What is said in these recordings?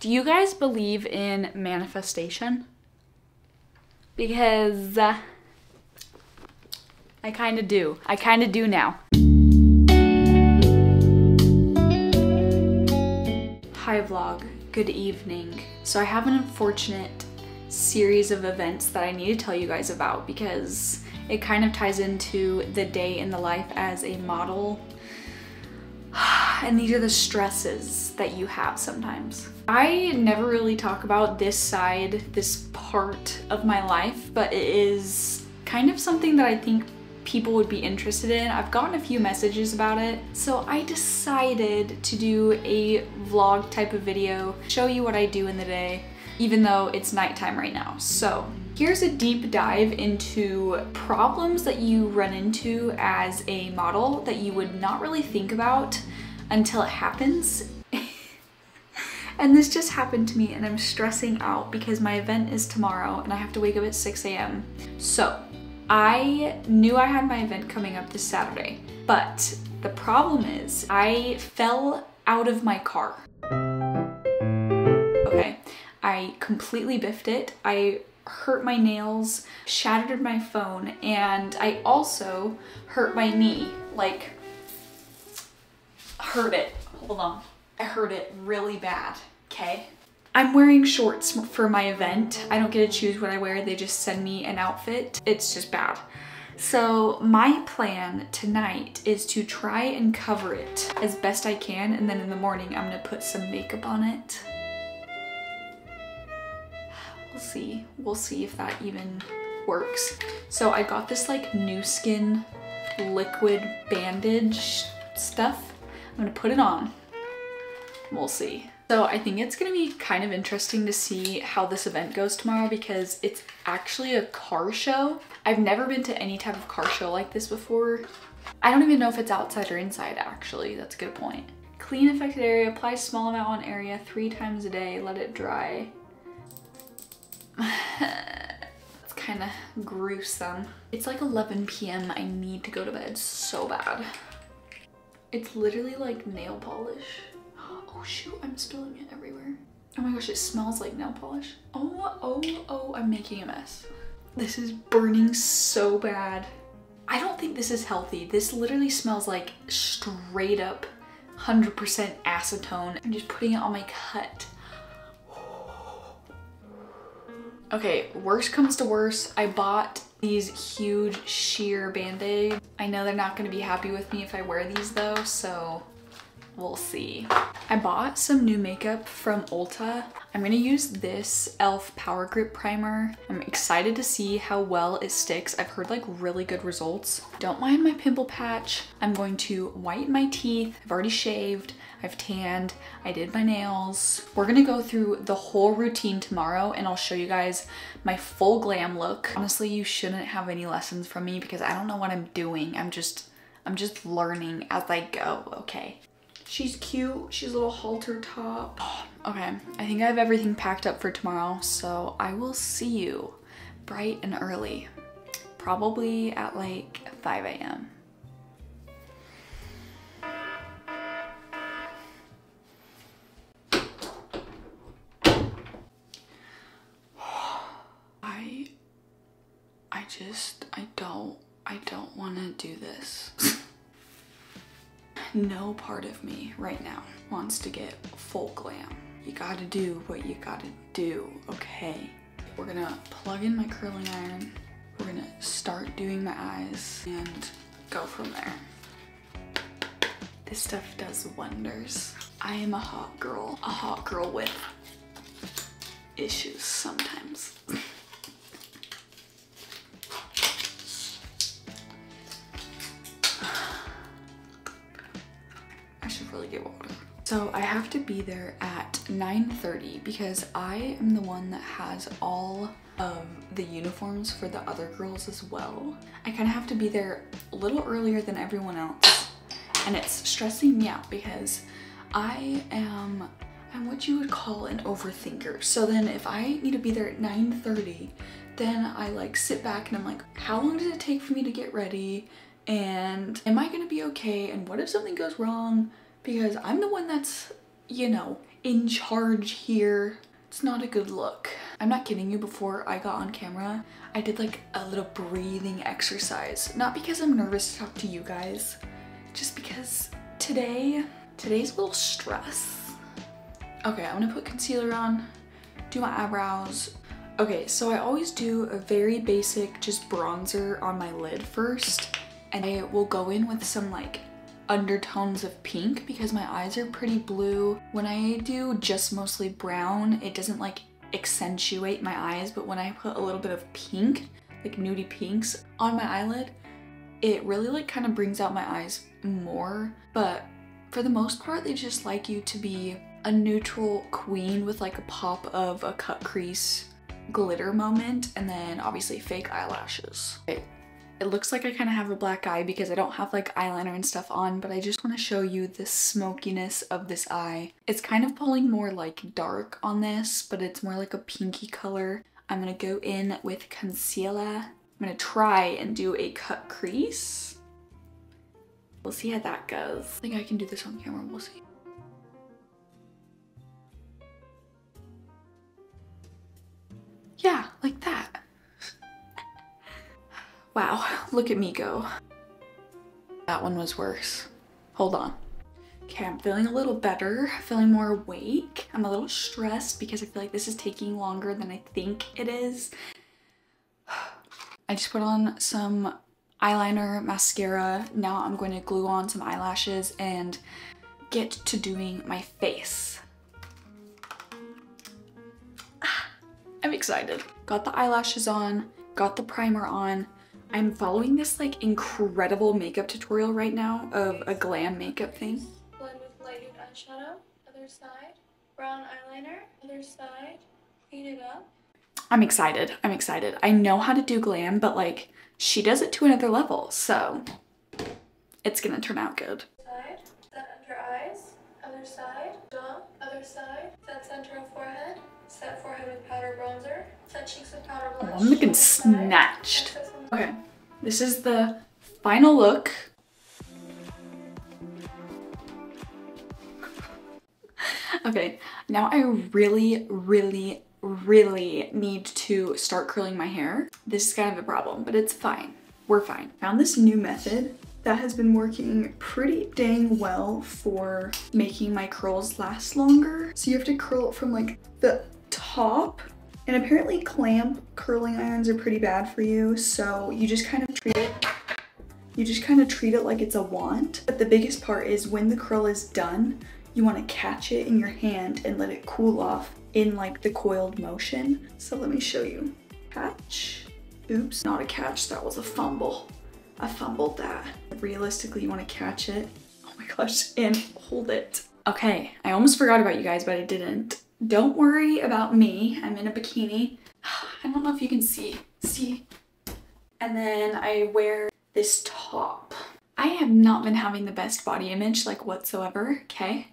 Do you guys believe in manifestation? Because uh, I kind of do. I kind of do now. Hi vlog, good evening. So I have an unfortunate series of events that I need to tell you guys about because it kind of ties into the day in the life as a model and these are the stresses that you have sometimes. I never really talk about this side, this part of my life, but it is kind of something that I think people would be interested in. I've gotten a few messages about it. So I decided to do a vlog type of video, show you what I do in the day, even though it's nighttime right now. So here's a deep dive into problems that you run into as a model that you would not really think about until it happens. and this just happened to me and I'm stressing out because my event is tomorrow and I have to wake up at 6 a.m. So I knew I had my event coming up this Saturday, but the problem is I fell out of my car. Okay, I completely biffed it. I hurt my nails, shattered my phone, and I also hurt my knee. Like hurt it. Hold on. I hurt it really bad, okay? I'm wearing shorts for my event. I don't get to choose what I wear. They just send me an outfit. It's just bad. So my plan tonight is to try and cover it as best I can and then in the morning I'm gonna put some makeup on it. We'll see. We'll see if that even works. So I got this like New-Skin liquid bandage stuff I'm gonna put it on. We'll see. So I think it's gonna be kind of interesting to see how this event goes tomorrow because it's actually a car show. I've never been to any type of car show like this before. I don't even know if it's outside or inside actually, that's a good point. Clean affected area, apply small amount on area three times a day, let it dry. it's kind of gruesome. It's like 11 p.m. I need to go to bed so bad. It's literally like nail polish. Oh shoot, I'm spilling it everywhere. Oh my gosh, it smells like nail polish. Oh, oh, oh, I'm making a mess. This is burning so bad. I don't think this is healthy. This literally smells like straight up 100% acetone. I'm just putting it on my cut. Okay, worst comes to worst, I bought these huge sheer band-aids. I know they're not gonna be happy with me if I wear these though, so we'll see. I bought some new makeup from Ulta. I'm gonna use this e.l.f. Power Grip Primer. I'm excited to see how well it sticks. I've heard like really good results. Don't mind my pimple patch. I'm going to whiten my teeth. I've already shaved. I've tanned, I did my nails. We're gonna go through the whole routine tomorrow and I'll show you guys my full glam look. Honestly, you shouldn't have any lessons from me because I don't know what I'm doing. I'm just, I'm just learning as I go, okay? She's cute, she's a little halter top. Okay, I think I have everything packed up for tomorrow, so I will see you bright and early. Probably at like 5 a.m. I, I just, I don't, I don't want to do this. no part of me right now wants to get full glam. You gotta do what you gotta do, okay? We're gonna plug in my curling iron. We're gonna start doing my eyes and go from there. This stuff does wonders. I am a hot girl, a hot girl with issues sometimes. So I have to be there at 9.30 because I am the one that has all of the uniforms for the other girls as well. I kind of have to be there a little earlier than everyone else and it's stressing me out because I am I'm what you would call an overthinker. So then if I need to be there at 9.30, then I like sit back and I'm like, how long does it take for me to get ready? And am I gonna be okay? And what if something goes wrong? Because I'm the one that's, you know, in charge here. It's not a good look. I'm not kidding you, before I got on camera, I did like a little breathing exercise. Not because I'm nervous to talk to you guys, just because today, today's a little stress. Okay, I'm gonna put concealer on, do my eyebrows. Okay, so I always do a very basic just bronzer on my lid first, and I will go in with some like undertones of pink because my eyes are pretty blue. When I do just mostly brown, it doesn't like accentuate my eyes, but when I put a little bit of pink, like nudie pinks on my eyelid, it really like kind of brings out my eyes more. But for the most part, they just like you to be a neutral queen with like a pop of a cut crease glitter moment and then obviously fake eyelashes. It looks like I kind of have a black eye because I don't have like eyeliner and stuff on, but I just want to show you the smokiness of this eye. It's kind of pulling more like dark on this, but it's more like a pinky color. I'm going to go in with concealer. I'm going to try and do a cut crease. We'll see how that goes. I think I can do this on camera, we'll see. Yeah, like that. Wow, look at me go. That one was worse. Hold on. Okay, I'm feeling a little better, feeling more awake. I'm a little stressed because I feel like this is taking longer than I think it is. I just put on some eyeliner, mascara. Now I'm going to glue on some eyelashes and get to doing my face. I'm excited. Got the eyelashes on, got the primer on. I'm following this like incredible makeup tutorial right now of a glam makeup thing. Blend with lighted eyeshadow, other side, brown eyeliner, other side, clean it up. I'm excited. I'm excited. I know how to do glam, but like she does it to another level, so it's gonna turn out good. Side, set under eyes, other side, jaw, other side, set center of forehead, set forehead with powder bronzer, set cheeks with powder blush. Oh, I'm looking side, snatched. some- Okay, this is the final look. Okay, now I really, really, really need to start curling my hair. This is kind of a problem, but it's fine. We're fine. Found this new method that has been working pretty dang well for making my curls last longer. So you have to curl it from like the top and apparently clamp curling irons are pretty bad for you. So you just kind of treat it you just kind of treat it like it's a wand. But the biggest part is when the curl is done, you want to catch it in your hand and let it cool off in like the coiled motion. So let me show you. Catch. Oops, not a catch, that was a fumble. I fumbled that. Realistically, you want to catch it. Oh my gosh, and hold it. Okay, I almost forgot about you guys, but I didn't. Don't worry about me. I'm in a bikini. I don't know if you can see. See? And then I wear this top. I have not been having the best body image like whatsoever, okay?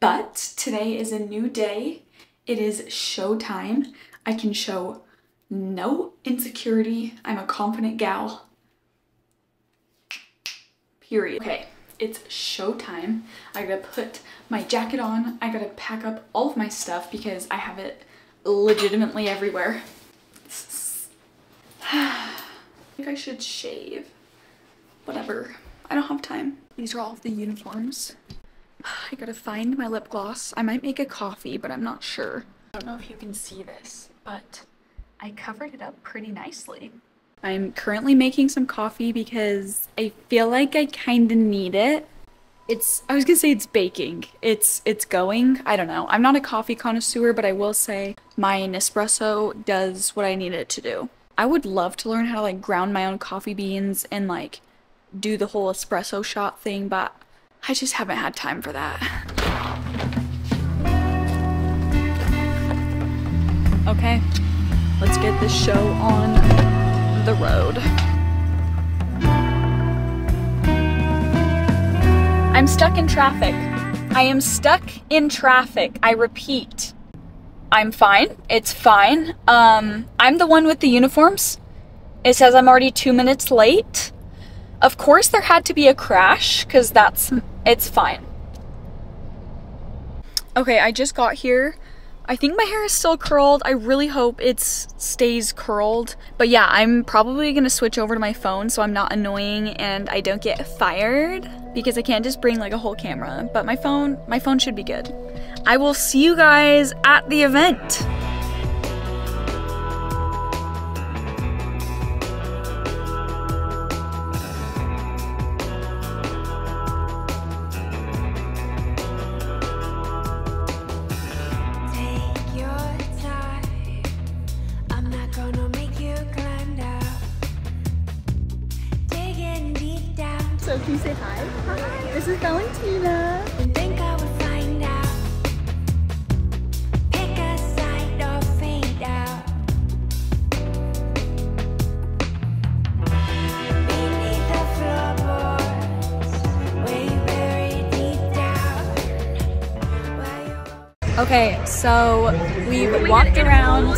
But today is a new day. It is show time. I can show no insecurity. I'm a confident gal. Period. Okay, it's showtime. I gotta put my jacket on. I gotta pack up all of my stuff because I have it legitimately everywhere. I think I should shave. Whatever. I don't have time. These are all of the uniforms. I gotta find my lip gloss. I might make a coffee, but I'm not sure. I don't know if you can see this, but I covered it up pretty nicely. I'm currently making some coffee because I feel like I kind of need it. It's I was gonna say it's baking. It's it's going. I don't know. I'm not a coffee connoisseur, but I will say my Nespresso does what I need it to do. I would love to learn how to like ground my own coffee beans and like do the whole espresso shot thing, but I just haven't had time for that. Okay, let's get this show on the road. I'm stuck in traffic. I am stuck in traffic. I repeat. I'm fine. It's fine. Um, I'm the one with the uniforms. It says I'm already two minutes late. Of course, there had to be a crash because that's it's fine. Okay, I just got here. I think my hair is still curled. I really hope it stays curled. But yeah, I'm probably gonna switch over to my phone so I'm not annoying and I don't get fired because I can't just bring like a whole camera. But my phone, my phone should be good. I will see you guys at the event. So can you say hi? Hi. This is Valentina. think I would find out. Pick a side or fade out. Beneath the floorboards, way buried deep down. Okay, so we've walked around.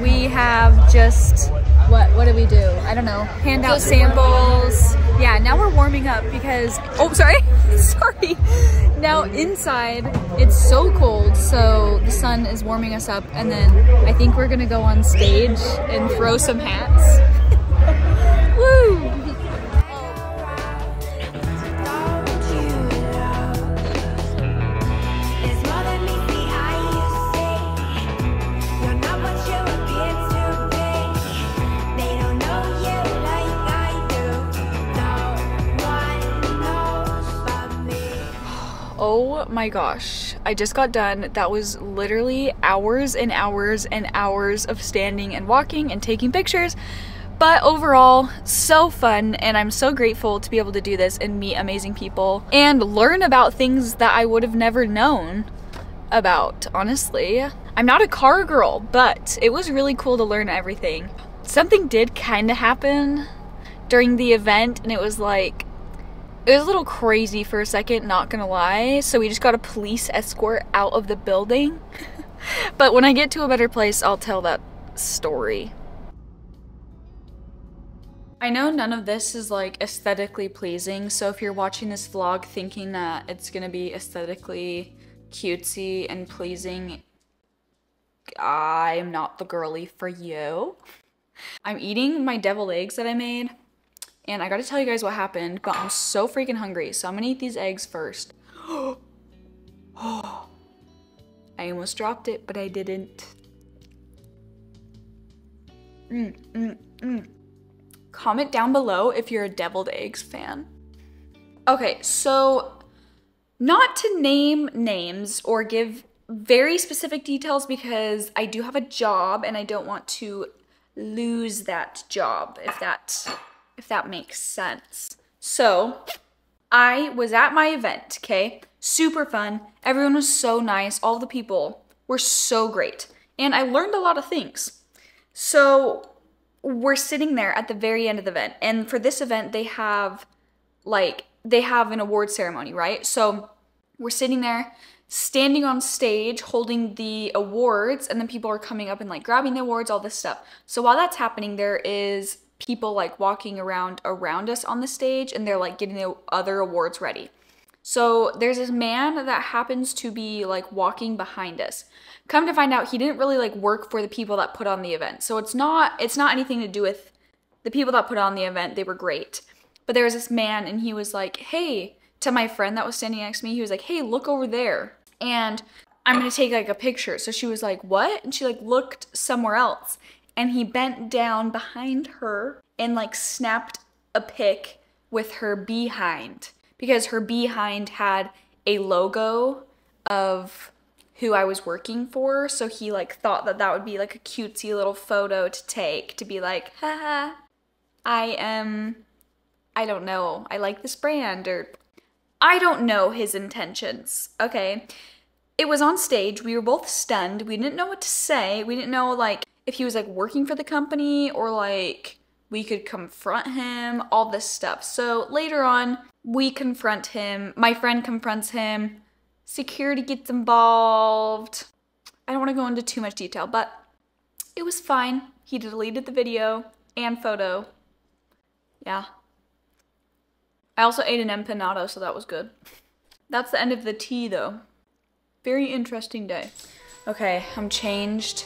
We have just what what do we do? I don't know. Hand out samples yeah, now we're warming up because, oh, sorry, sorry. Now inside, it's so cold, so the sun is warming us up, and then I think we're gonna go on stage and throw some hats. Oh my gosh, I just got done. That was literally hours and hours and hours of standing and walking and taking pictures. But overall, so fun, and I'm so grateful to be able to do this and meet amazing people and learn about things that I would have never known about, honestly. I'm not a car girl, but it was really cool to learn everything. Something did kind of happen during the event, and it was like, it was a little crazy for a second, not gonna lie. So we just got a police escort out of the building. but when I get to a better place, I'll tell that story. I know none of this is like aesthetically pleasing, so if you're watching this vlog thinking that it's gonna be aesthetically cutesy and pleasing, I'm not the girly for you. I'm eating my deviled eggs that I made. And I gotta tell you guys what happened, but I'm so freaking hungry. So I'm gonna eat these eggs first. I almost dropped it, but I didn't. Mm, mm, mm. Comment down below if you're a deviled eggs fan. Okay, so not to name names or give very specific details because I do have a job and I don't want to lose that job if that if that makes sense. So I was at my event, okay? Super fun. Everyone was so nice. All the people were so great. And I learned a lot of things. So we're sitting there at the very end of the event. And for this event, they have like, they have an award ceremony, right? So we're sitting there standing on stage holding the awards and then people are coming up and like grabbing the awards all this stuff so while that's happening there is people like walking around around us on the stage and they're like getting the other awards ready. So there's this man that happens to be like walking behind us. Come to find out he didn't really like work for the people that put on the event. So it's not it's not anything to do with the people that put on the event. They were great. But there was this man and he was like, "Hey," to my friend that was standing next to me. He was like, "Hey, look over there." And I'm going to take like a picture. So she was like, "What?" And she like looked somewhere else and he bent down behind her and like snapped a pic with her behind because her behind had a logo of who I was working for. So he like thought that that would be like a cutesy little photo to take to be like, haha, I am, I don't know, I like this brand or I don't know his intentions. Okay. It was on stage. We were both stunned. We didn't know what to say. We didn't know like if he was like working for the company or like we could confront him, all this stuff. So later on, we confront him. My friend confronts him. Security gets involved. I don't want to go into too much detail, but it was fine. He deleted the video and photo. Yeah. I also ate an empanado, so that was good. That's the end of the tea, though. Very interesting day. Okay, I'm changed.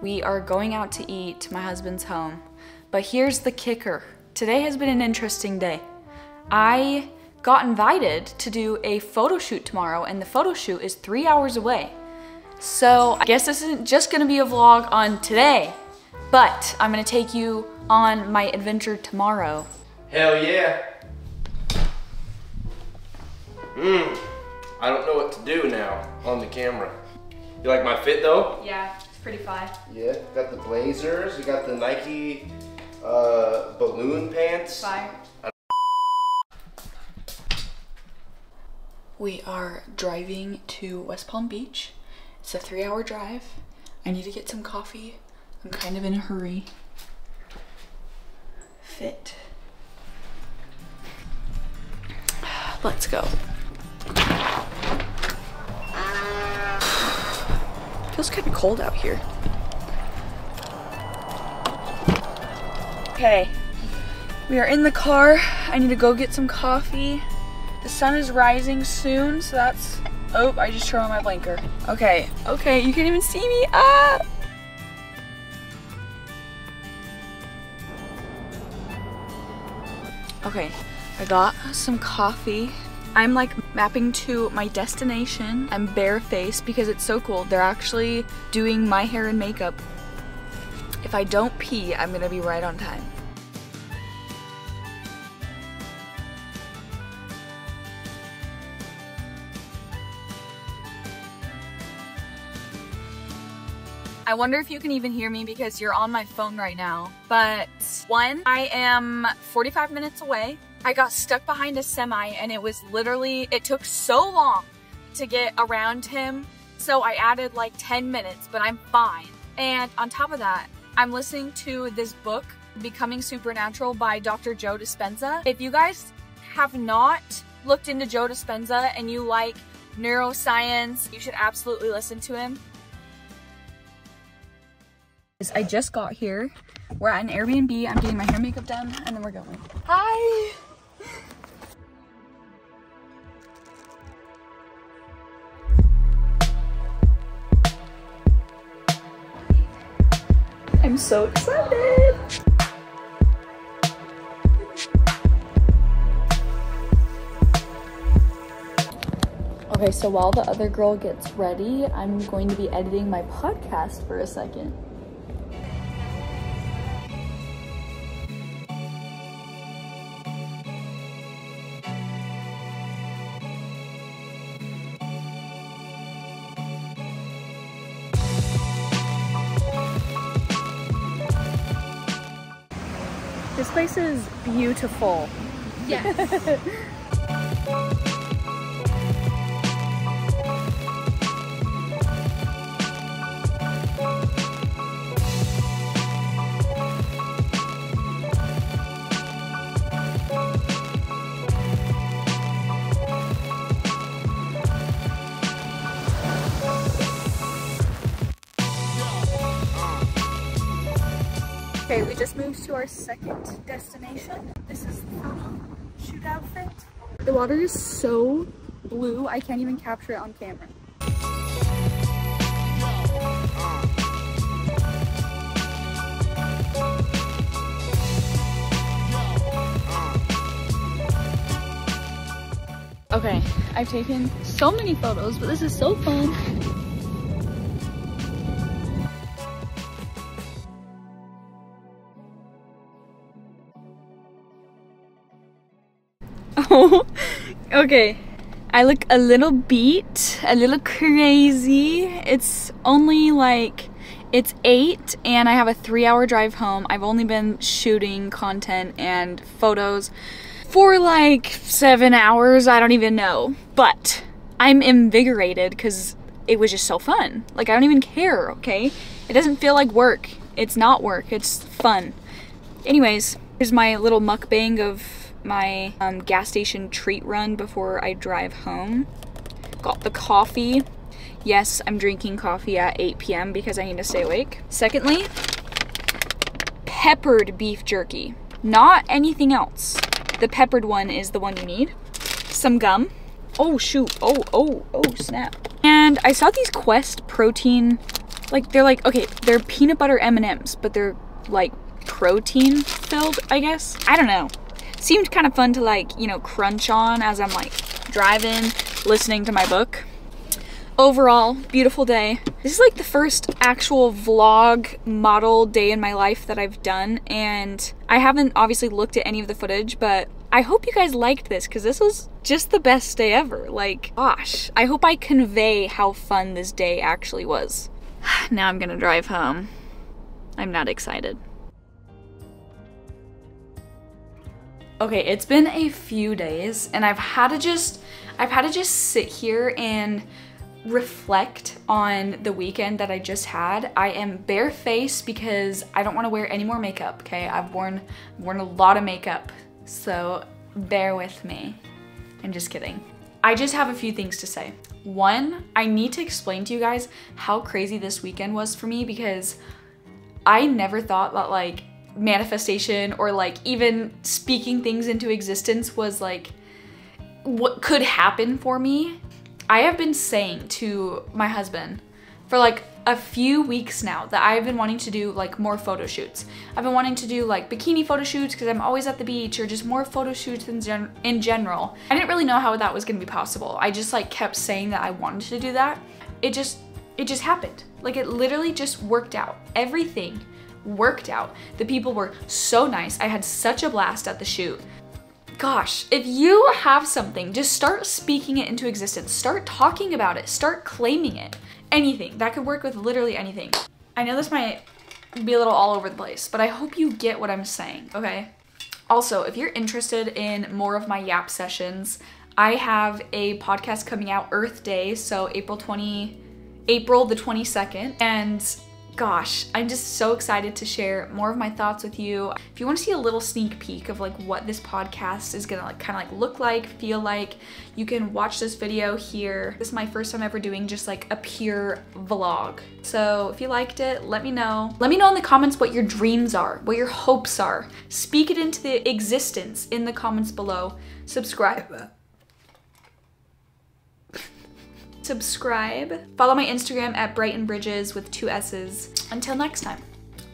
We are going out to eat to my husband's home. But here's the kicker. Today has been an interesting day. I got invited to do a photo shoot tomorrow and the photo shoot is three hours away. So I guess this isn't just gonna be a vlog on today, but I'm gonna take you on my adventure tomorrow. Hell yeah. Mmm. I don't know what to do now on the camera. You like my fit though? Yeah, it's pretty fly. Yeah, got the blazers, we got the Nike uh, balloon pants. Fire. We are driving to West Palm Beach. It's a three hour drive. I need to get some coffee. I'm kind of in a hurry. Fit. Let's go. Feels kind of cold out here. Okay, we are in the car. I need to go get some coffee. The sun is rising soon, so that's, oh, I just turned on my blinker. Okay, okay, you can't even see me, ah! Okay, I got some coffee. I'm like mapping to my destination. I'm barefaced because it's so cold. They're actually doing my hair and makeup. If I don't pee, I'm gonna be right on time. I wonder if you can even hear me because you're on my phone right now. But one, I am 45 minutes away. I got stuck behind a semi and it was literally, it took so long to get around him. So I added like 10 minutes, but I'm fine. And on top of that, I'm listening to this book, Becoming Supernatural by Dr. Joe Dispenza. If you guys have not looked into Joe Dispenza and you like neuroscience, you should absolutely listen to him. I just got here. We're at an Airbnb. I'm getting my hair and makeup done and then we're going. Hi! So excited! Okay, so while the other girl gets ready, I'm going to be editing my podcast for a second. Is beautiful. Yes. our second destination. This is the shoot outfit. The water is so blue, I can't even capture it on camera. Okay, I've taken so many photos, but this is so fun. Oh, okay. I look a little beat, a little crazy. It's only like, it's 8 and I have a 3 hour drive home. I've only been shooting content and photos for like 7 hours. I don't even know. But I'm invigorated because it was just so fun. Like, I don't even care, okay? It doesn't feel like work. It's not work, it's fun. Anyways, here's my little mukbang of my um, gas station treat run before I drive home. Got the coffee. Yes, I'm drinking coffee at 8 p.m. because I need to stay awake. Secondly, peppered beef jerky. Not anything else. The peppered one is the one you need. Some gum. Oh shoot. Oh, oh, oh snap. And I saw these Quest protein, like they're like, okay, they're peanut butter M&Ms, but they're like protein filled, I guess. I don't know. Seemed kind of fun to like, you know, crunch on as I'm like driving, listening to my book. Overall, beautiful day. This is like the first actual vlog model day in my life that I've done and I haven't obviously looked at any of the footage, but I hope you guys liked this because this was just the best day ever. Like, gosh, I hope I convey how fun this day actually was. now I'm gonna drive home. I'm not excited. Okay, it's been a few days and I've had to just I've had to just sit here and reflect on the weekend that I just had. I am barefaced because I don't want to wear any more makeup, okay? I've worn worn a lot of makeup. So, bear with me. I'm just kidding. I just have a few things to say. One, I need to explain to you guys how crazy this weekend was for me because I never thought that like manifestation or like even speaking things into existence was like what could happen for me. I have been saying to my husband for like a few weeks now that I've been wanting to do like more photo shoots. I've been wanting to do like bikini photo shoots because I'm always at the beach or just more photo shoots in, gen in general. I didn't really know how that was gonna be possible. I just like kept saying that I wanted to do that. It just, it just happened. Like it literally just worked out. Everything worked out. The people were so nice. I had such a blast at the shoot. Gosh, if you have something, just start speaking it into existence. Start talking about it. Start claiming it. Anything. That could work with literally anything. I know this might be a little all over the place, but I hope you get what I'm saying, okay? Also, if you're interested in more of my YAP sessions, I have a podcast coming out Earth Day, so April 20, April the 22nd, and gosh, I'm just so excited to share more of my thoughts with you. If you want to see a little sneak peek of like what this podcast is gonna like kind of like look like, feel like, you can watch this video here. This is my first time ever doing just like a pure vlog. So if you liked it, let me know. Let me know in the comments what your dreams are, what your hopes are. Speak it into the existence in the comments below. Subscribe uh, subscribe. Follow my Instagram at Brighton Bridges with two S's. Until next time,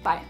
bye.